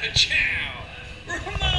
Ka-chow!